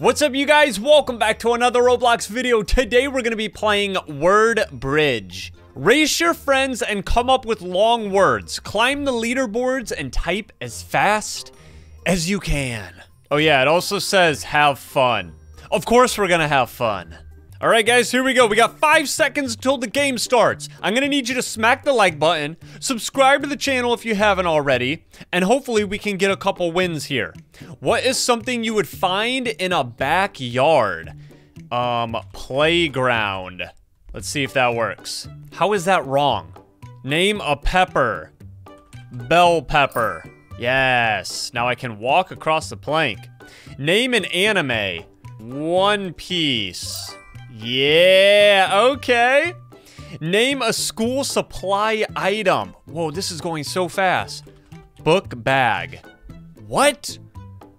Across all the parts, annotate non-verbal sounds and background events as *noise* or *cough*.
What's up you guys? Welcome back to another Roblox video. Today we're going to be playing Word Bridge. Race your friends and come up with long words. Climb the leaderboards and type as fast as you can. Oh yeah, it also says have fun. Of course we're going to have fun. All right, guys, here we go. We got five seconds until the game starts. I'm gonna need you to smack the like button, subscribe to the channel if you haven't already, and hopefully we can get a couple wins here. What is something you would find in a backyard? Um, playground. Let's see if that works. How is that wrong? Name a pepper. Bell pepper. Yes. Now I can walk across the plank. Name an anime. One Piece. Yeah, okay. Name a school supply item. Whoa, this is going so fast. Book bag. What?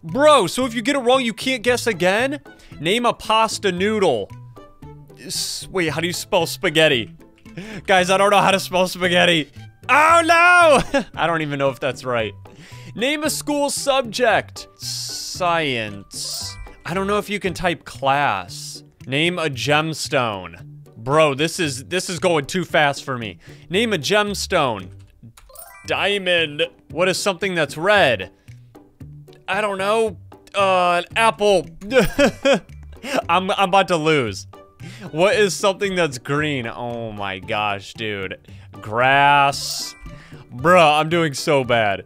Bro, so if you get it wrong, you can't guess again? Name a pasta noodle. S wait, how do you spell spaghetti? Guys, I don't know how to spell spaghetti. Oh no! *laughs* I don't even know if that's right. Name a school subject. Science. I don't know if you can type class. Name a gemstone. Bro, this is this is going too fast for me. Name a gemstone. Diamond. What is something that's red? I don't know. Uh, apple. *laughs* I'm I'm about to lose. What is something that's green? Oh my gosh, dude. Grass. Bruh, I'm doing so bad.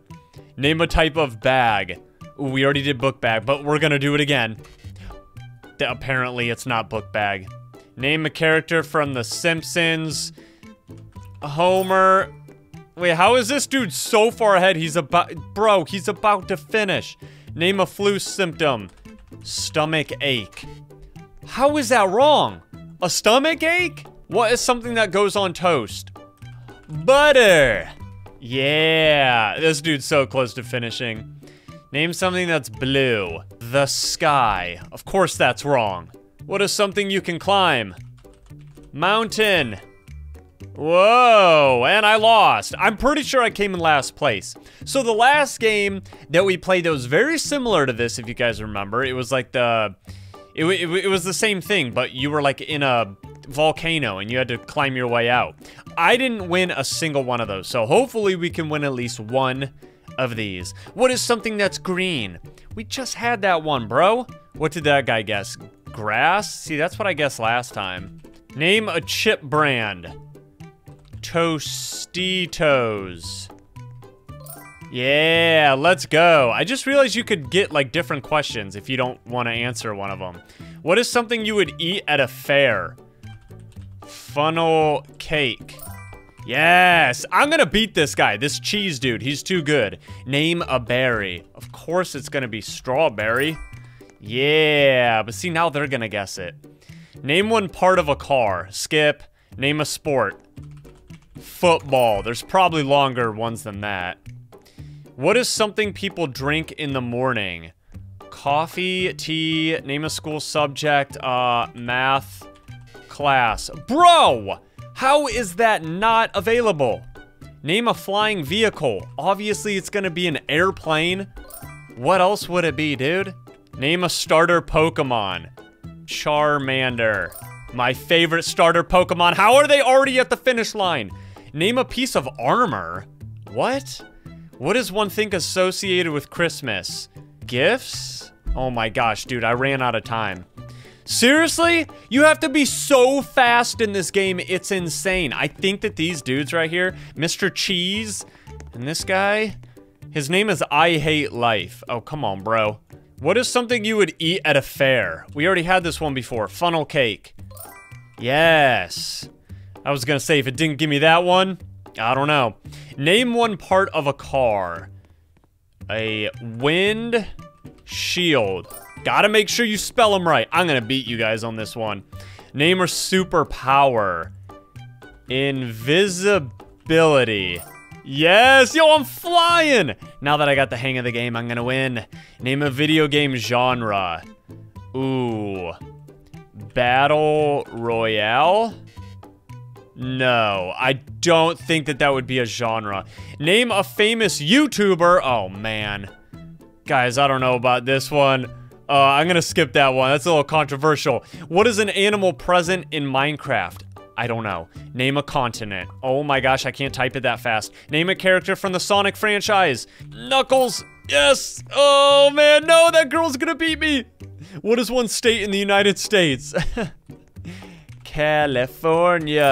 Name a type of bag. Ooh, we already did book bag, but we're gonna do it again apparently it's not book bag. Name a character from The Simpsons. Homer. Wait, how is this dude so far ahead? He's about- Bro, he's about to finish. Name a flu symptom. Stomach ache. How is that wrong? A stomach ache? What is something that goes on toast? Butter. Yeah, this dude's so close to finishing. Name something that's blue. The sky. Of course that's wrong. What is something you can climb? Mountain. Whoa, and I lost. I'm pretty sure I came in last place. So the last game that we played that was very similar to this, if you guys remember, it was like the, it, it, it was the same thing, but you were like in a volcano and you had to climb your way out. I didn't win a single one of those, so hopefully we can win at least one of these. What is something that's green? We just had that one, bro. What did that guy guess? Grass? See, that's what I guessed last time. Name a chip brand. Tostitos. Yeah, let's go. I just realized you could get like different questions if you don't want to answer one of them. What is something you would eat at a fair? Funnel cake. Yes, I'm gonna beat this guy, this cheese dude. He's too good. Name a berry. Of course it's gonna be strawberry. Yeah, but see, now they're gonna guess it. Name one part of a car. Skip. Name a sport. Football. There's probably longer ones than that. What is something people drink in the morning? Coffee, tea, name a school subject, uh, math, class. Bro! How is that not available? Name a flying vehicle. Obviously, it's gonna be an airplane. What else would it be, dude? Name a starter Pokemon. Charmander. My favorite starter Pokemon. How are they already at the finish line? Name a piece of armor. What? What is one thing associated with Christmas? Gifts? Oh my gosh, dude, I ran out of time. Seriously? You have to be so fast in this game, it's insane. I think that these dudes right here, Mr. Cheese, and this guy, his name is I Hate Life. Oh, come on, bro. What is something you would eat at a fair? We already had this one before. Funnel cake. Yes. I was gonna say, if it didn't give me that one, I don't know. Name one part of a car. A wind shield. Gotta make sure you spell them right. I'm gonna beat you guys on this one. Name or superpower. Invisibility. Yes, yo, I'm flying! Now that I got the hang of the game, I'm gonna win. Name a video game genre. Ooh. Battle Royale? No, I don't think that that would be a genre. Name a famous YouTuber. Oh, man. Guys, I don't know about this one. Uh, I'm gonna skip that one. That's a little controversial. What is an animal present in Minecraft? I don't know. Name a continent. Oh my gosh, I can't type it that fast. Name a character from the Sonic franchise. Knuckles. Yes. Oh man, no, that girl's gonna beat me. What is one state in the United States? *laughs* California.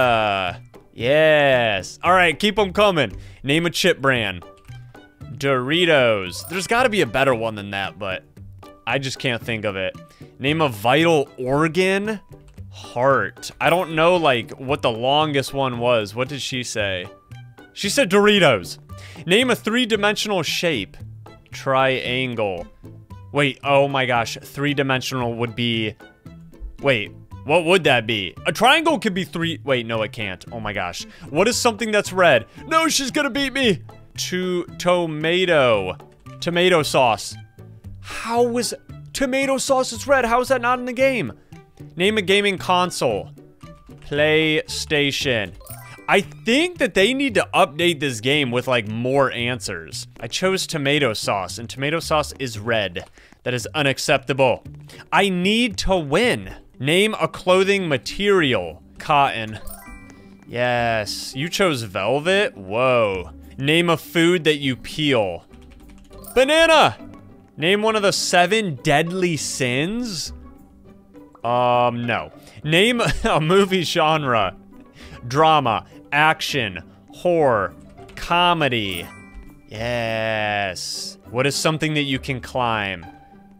Yes. All right, keep them coming. Name a chip brand. Doritos. There's got to be a better one than that, but I just can't think of it. Name a vital organ. Heart. I don't know, like, what the longest one was. What did she say? She said Doritos. Name a three-dimensional shape. Triangle. Wait, oh my gosh. Three-dimensional would be... Wait, what would that be? A triangle could be three- wait, no it can't. Oh my gosh. What is something that's red? No, she's gonna beat me! To- tomato. Tomato sauce. How was- tomato sauce is red, how is that not in the game? Name a gaming console. PlayStation. I think that they need to update this game with like more answers. I chose tomato sauce and tomato sauce is red. That is unacceptable. I need to win. Name a clothing material. Cotton. Yes. You chose velvet? Whoa. Name a food that you peel. Banana! Name one of the seven deadly sins? Um, no. Name *laughs* a movie genre. Drama, action, horror, comedy. Yes. What is something that you can climb?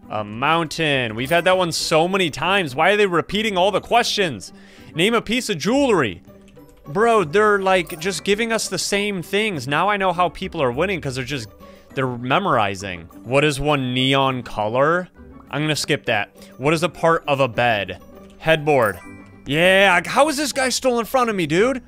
A mountain. We've had that one so many times. Why are they repeating all the questions? Name a piece of jewelry. Bro, they're like just giving us the same things. Now I know how people are winning because they're just, they're memorizing. What is one neon color? I'm gonna skip that. What is a part of a bed? Headboard. Yeah, how is this guy still in front of me, dude?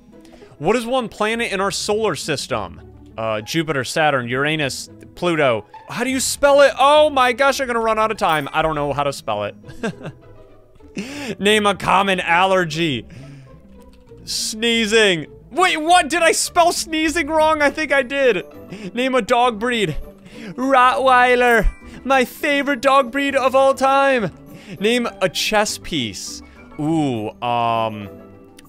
What is one planet in our solar system? Uh, Jupiter, Saturn, Uranus, Pluto. How do you spell it? Oh my gosh, I'm gonna run out of time. I don't know how to spell it. *laughs* Name a common allergy. Sneezing. Wait, what? Did I spell sneezing wrong? I think I did. Name a dog breed. Rottweiler. My favorite dog breed of all time. Name a chess piece. Ooh, um...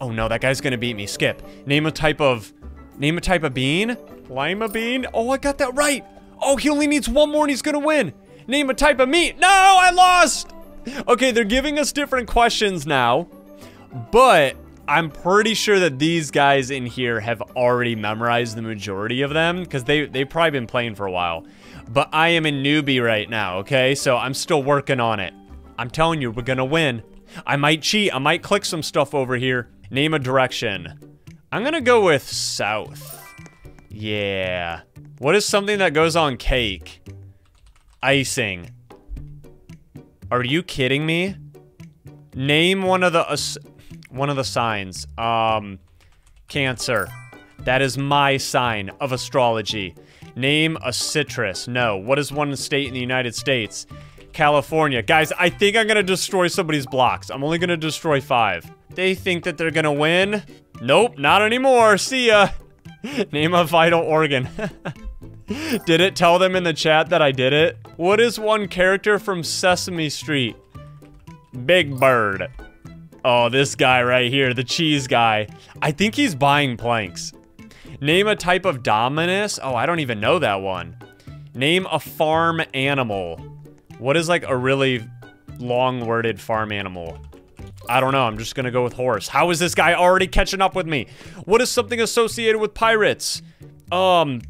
Oh no, that guy's gonna beat me. Skip. Name a type of... Name a type of bean? Lima bean? Oh, I got that right. Oh, he only needs one more and he's gonna win. Name a type of meat. No, I lost! Okay, they're giving us different questions now. But I'm pretty sure that these guys in here have already memorized the majority of them because they, they've probably been playing for a while. But I am a newbie right now, okay? So I'm still working on it. I'm telling you, we're gonna win. I might cheat. I might click some stuff over here. Name a direction. I'm gonna go with south. Yeah. What is something that goes on cake? Icing. Are you kidding me? Name one of the uh, one of the signs. Um, Cancer. That is my sign of astrology. Name a citrus. No. What is one state in the United States? California. Guys, I think I'm gonna destroy somebody's blocks. I'm only gonna destroy five. They think that they're gonna win. Nope, not anymore. See ya. *laughs* Name a vital organ. *laughs* did it tell them in the chat that I did it? What is one character from Sesame Street? Big Bird. Oh, this guy right here, the cheese guy. I think he's buying planks. Name a type of Dominus. Oh, I don't even know that one. Name a farm animal. What is like a really long worded farm animal? I don't know. I'm just going to go with horse. How is this guy already catching up with me? What is something associated with pirates? Um,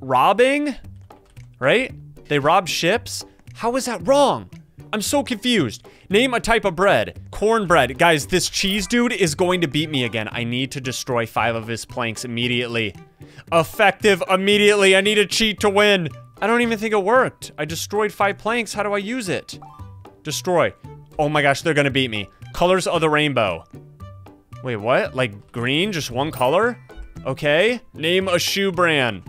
robbing? Right? They rob ships? How is that wrong? I'm so confused. Name a type of bread. Cornbread. Guys, this cheese dude is going to beat me again. I need to destroy five of his planks immediately. Effective immediately. I need a cheat to win. I don't even think it worked. I destroyed five planks. How do I use it? Destroy. Oh my gosh, they're gonna beat me. Colors of the rainbow. Wait, what? Like green? Just one color? Okay. Name a shoe brand.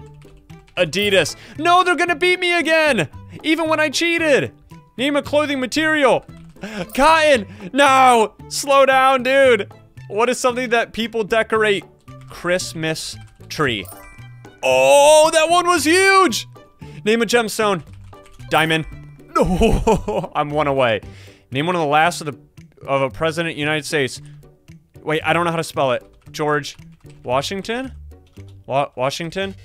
Adidas. No, they're gonna beat me again! Even when I cheated! Name a clothing material. Cotton! No! Slow down, dude! What is something that people decorate? Christmas tree. Oh, that one was huge! Name a gemstone. Diamond. No, *laughs* I'm one away. Name one of the last of the of a president United States. Wait, I don't know how to spell it. George Washington? Wa Washington?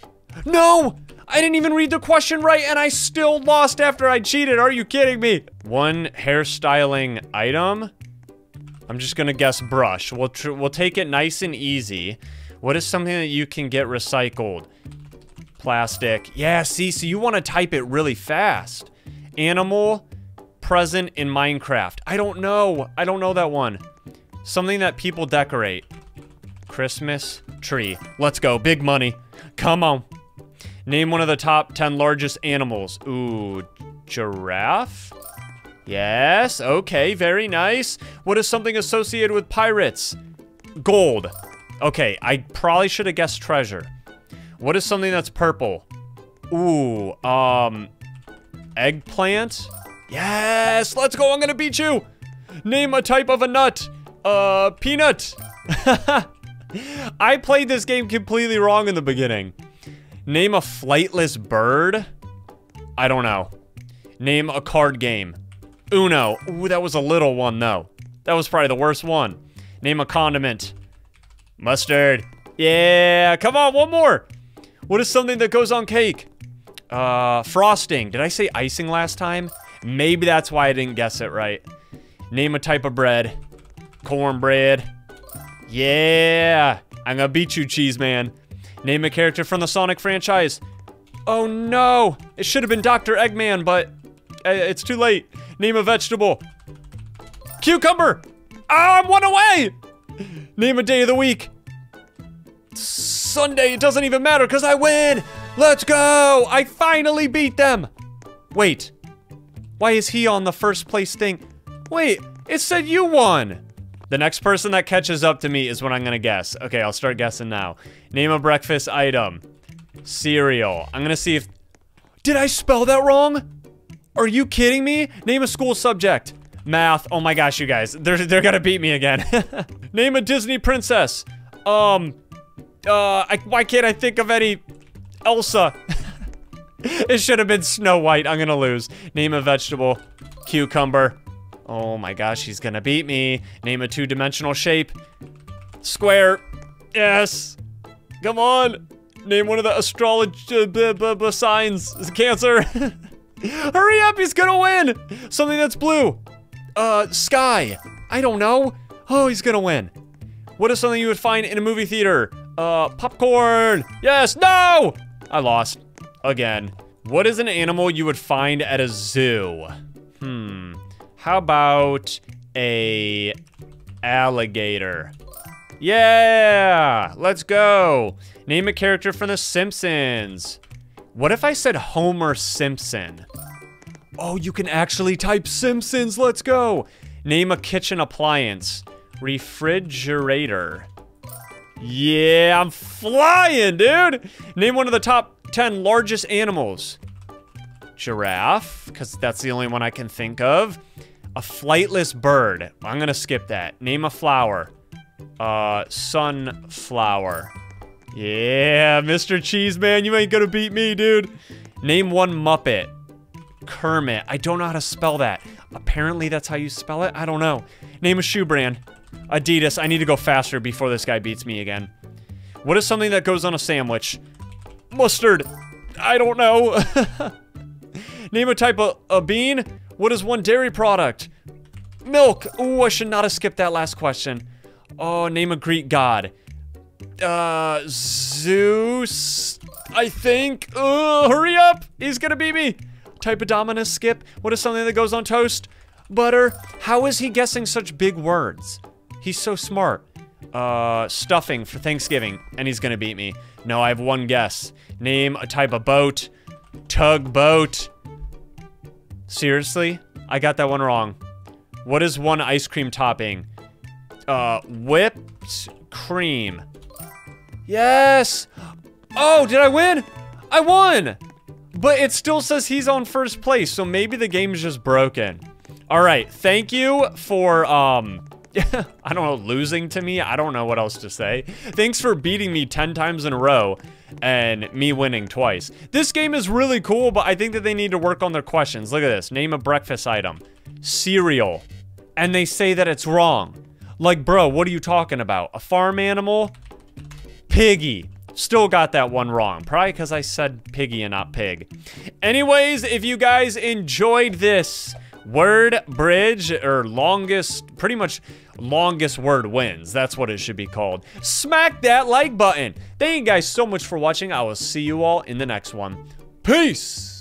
No! I didn't even read the question right and I still lost after I cheated. Are you kidding me? One hairstyling item? I'm just gonna guess brush. We'll, we'll take it nice and easy. What is something that you can get recycled? Plastic. Yeah, see, so you want to type it really fast. Animal present in Minecraft. I don't know. I don't know that one. Something that people decorate. Christmas tree. Let's go. Big money. Come on. Name one of the top 10 largest animals. Ooh, giraffe? Yes, okay, very nice. What is something associated with pirates? Gold. Okay, I probably should have guessed treasure. What is something that's purple? Ooh, um, eggplant? Yes, let's go, I'm gonna beat you. Name a type of a nut. Uh, peanut. *laughs* I played this game completely wrong in the beginning. Name a flightless bird. I don't know. Name a card game. Uno. Ooh, that was a little one, though. That was probably the worst one. Name a condiment. Mustard. Yeah, come on, one more. What is something that goes on cake? Uh, frosting. Did I say icing last time? Maybe that's why I didn't guess it right. Name a type of bread. Cornbread. Yeah. I'm gonna beat you, cheese man. Name a character from the Sonic franchise. Oh no! It should have been Dr. Eggman, but uh, it's too late. Name a vegetable. Cucumber! Ah, I'm one away! Name a day of the week. Sunday, it doesn't even matter because I win! Let's go! I finally beat them! Wait. Why is he on the first place thing? Wait, it said you won! The next person that catches up to me is what I'm gonna guess. Okay, I'll start guessing now. Name a breakfast item. Cereal. I'm gonna see if... Did I spell that wrong? Are you kidding me? Name a school subject. Math. Oh my gosh, you guys. They're, they're gonna beat me again. *laughs* Name a Disney princess. Um, uh, I, why can't I think of any Elsa? *laughs* it should have been Snow White. I'm gonna lose. Name a vegetable. Cucumber. Oh my gosh, he's gonna beat me. Name a two-dimensional shape. Square. Yes. Come on. Name one of the astrology uh, signs. Cancer. *laughs* Hurry up, he's gonna win! Something that's blue. Uh, sky. I don't know. Oh, he's gonna win. What is something you would find in a movie theater? Uh, popcorn. Yes, no! I lost. Again. What is an animal you would find at a zoo? Hmm. How about a alligator? Yeah! Let's go! Name a character from The Simpsons. What if I said Homer Simpson? Oh, you can actually type Simpsons. Let's go. Name a kitchen appliance. Refrigerator. Yeah, I'm flying, dude. Name one of the top 10 largest animals. Giraffe, because that's the only one I can think of. A flightless bird. I'm to skip that. Name a flower. Uh, sunflower. Yeah, Mr. Cheeseman, you ain't gonna beat me, dude. Name one Muppet. Kermit. I don't know how to spell that. Apparently that's how you spell it. I don't know. Name a shoe brand. Adidas. I need to go faster before this guy beats me again. What is something that goes on a sandwich? Mustard. I don't know. *laughs* Name a type of a bean. What is one dairy product? Milk. Ooh, I should not have skipped that last question. Oh, name a Greek god. Uh, Zeus, I think. Uh, hurry up. He's gonna beat me. Type of Dominus skip. What is something that goes on toast? Butter. How is he guessing such big words? He's so smart. Uh, stuffing for Thanksgiving. And he's gonna beat me. No, I have one guess. Name a type of boat. Tugboat. Seriously? I got that one wrong. What is one ice cream topping? Uh, whipped cream. Yes! Oh, did I win? I won! But it still says he's on first place, so maybe the game's just broken. All right, thank you for, um, *laughs* I don't know, losing to me. I don't know what else to say. Thanks for beating me 10 times in a row. and me winning twice. This game is really cool, but I think that they need to work on their questions. Look at this. Name a breakfast item. Cereal. And they say that it's wrong. Like, bro, what are you talking about? A farm animal? Piggy. Still got that one wrong. Probably because I said piggy and not pig. Anyways, if you guys enjoyed this word bridge or longest, pretty much longest word wins. That's what it should be called. Smack that like button. Thank you guys so much for watching. I will see you all in the next one. Peace.